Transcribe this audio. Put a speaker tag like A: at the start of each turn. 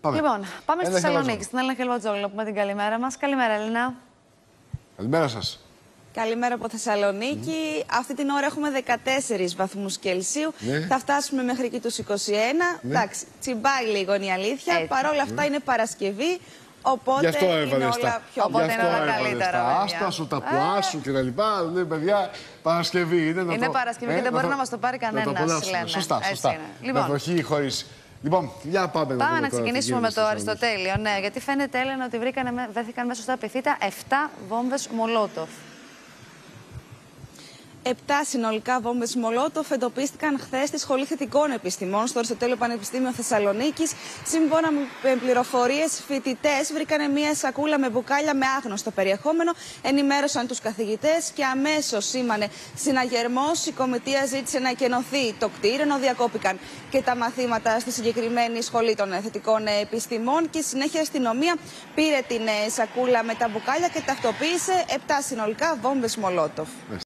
A: Πάμε.
B: Λοιπόν, πάμε στη
A: Έλενα
B: Θεσσαλονίκη,
A: Χελβατζόγλου.
B: στην Έλληνα Χελβατζόγλου. Να πούμε την καλημέρα μας. Καλημέρα, Έλληνα.
A: Καλημέρα σας.
C: Καλημέρα από Θεσσαλονίκη. Αυτή την ώρα έχουμε 14 βαθμούς Κελσίου.
A: Ναι.
C: Θα φτάσουμε μέχρι και τους 21. Εντάξει, τσιμπάει λίγο είναι η αλήθεια.
B: Έτσι.
C: Παρ' όλα αυτά είναι Παρασκευή. Οπότε
A: Γι' αυτό
C: είναι
A: έβαλες
C: όλα
A: τα.
C: πιο
B: Οπότε
A: Γι'
B: είναι
A: αυτό
B: όλα
A: έβαλες
B: καλύτερα,
A: Τα
B: παιδιά.
A: άστα σου, τα
B: Ε.
A: πουά σου κτλ. Λέει παιδιά, Παρασκευή είναι. να
B: Είναι
A: το-
B: Παρασκευή
A: ε,
B: και δεν
A: να
B: μπορεί να μας το πάρει
A: να
B: κανένας,
A: απολαύσουμε.
B: λένε.
A: Σωστά,
B: Έτσι
A: σωστά.
B: είναι. Λοιπόν.
A: Με βροχή χωρί. Λοιπόν, για πάμε να
B: Πάμε
A: δούμε
B: να
A: τώρα τι
B: ξεκινήσουμε με
A: γίνεται
B: το
A: στη Θεσσαλονίκη.
B: Αριστοτέλειο. Ναι, γιατί φαίνεται, Έλενα, ότι βρήκανε, με- βρέθηκαν μέσα στα πυθίτα 7 βόμβες Μολότοφ.
C: Επτά συνολικά βόμβες Μολότοφ εντοπίστηκαν χθες στη Σχολή Θετικών Επιστημών στο Αριστοτέλειο Πανεπιστήμιο Θεσσαλονίκης. Σύμφωνα με πληροφορίες, φοιτητές βρήκαν μια σακούλα με μπουκάλια με άγνωστο περιεχόμενο, ενημέρωσαν τους καθηγητές και αμέσως σήμανε συναγερμός. Η κομιτεία ζήτησε να εκενωθεί το κτίριο, ενώ διακόπηκαν και τα μαθήματα στη συγκεκριμένη Σχολή των Θετικών Επιστημών. Και συνέχεια η αστυνομία πήρε την ε, σακούλα με τα μπουκάλια και ταυτοποίησε επτά συνολικά βόμβες Μολότοφ.